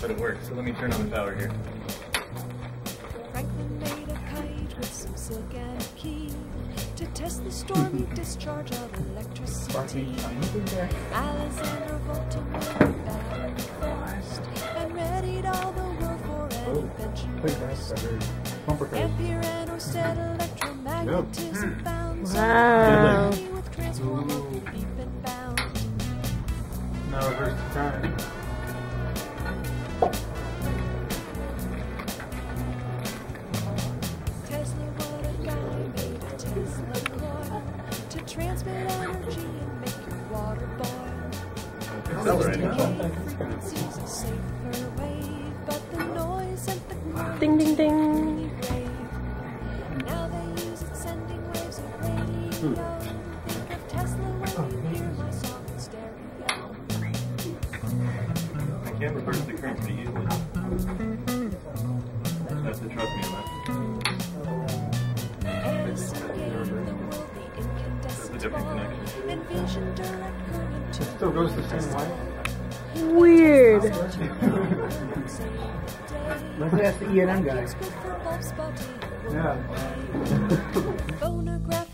but it works. So let me turn on the power here. Franklin made a kite with some silk and a key to test the stormy discharge of electricity. Alexander Volta went back first and readied all the world for an invention burst. Ampere and Orsted electromagnetism found Wow. somebody with transformable leap and bound. Now reverse the time. Transmit energy and make your water boil. Accelerating. Frequencies a safer wave, but the noise and the Ding ding ding. rave. Now they use it sending waves of radio. Think of Tesla when you hear my song in stereo. I can reverse the current pretty easily. You have to trust me on that. Incandescent a different bulb. connection. Envision direct current It still goes the same way. Weird. Let's ask the E&M guy. Yeah.